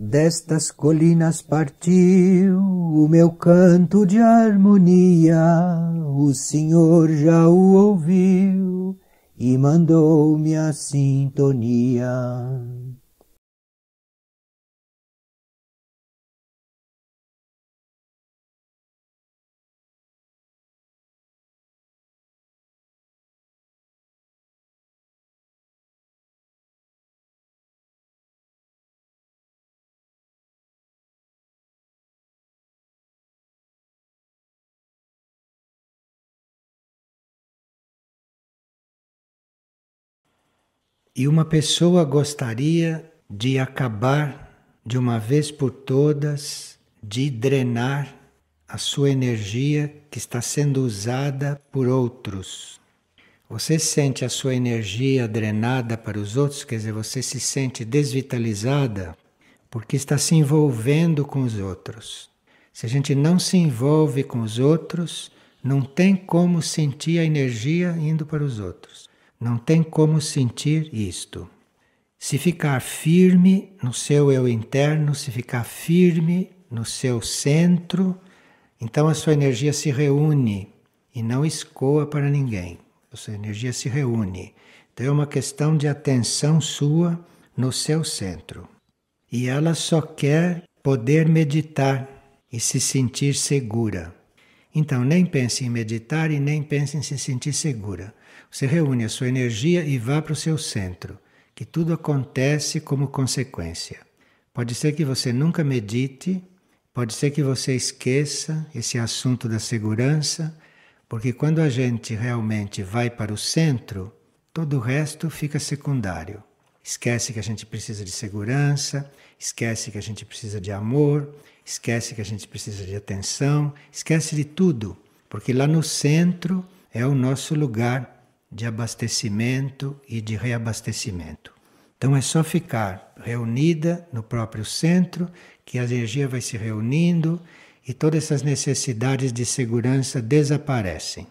Destas colinas partiu o meu canto de harmonia, o Senhor já o ouviu e mandou-me a sintonia. E uma pessoa gostaria de acabar de uma vez por todas, de drenar a sua energia que está sendo usada por outros. Você sente a sua energia drenada para os outros, quer dizer, você se sente desvitalizada porque está se envolvendo com os outros. Se a gente não se envolve com os outros, não tem como sentir a energia indo para os outros. Não tem como sentir isto. Se ficar firme no seu eu interno, se ficar firme no seu centro, então a sua energia se reúne e não escoa para ninguém. A sua energia se reúne. Então é uma questão de atenção sua no seu centro. E ela só quer poder meditar e se sentir segura. Então, nem pense em meditar e nem pense em se sentir segura. Você reúne a sua energia e vá para o seu centro, que tudo acontece como consequência. Pode ser que você nunca medite, pode ser que você esqueça esse assunto da segurança, porque quando a gente realmente vai para o centro, todo o resto fica secundário. Esquece que a gente precisa de segurança, esquece que a gente precisa de amor, esquece que a gente precisa de atenção, esquece de tudo, porque lá no centro é o nosso lugar de abastecimento e de reabastecimento. Então é só ficar reunida no próprio centro que a energia vai se reunindo e todas essas necessidades de segurança desaparecem.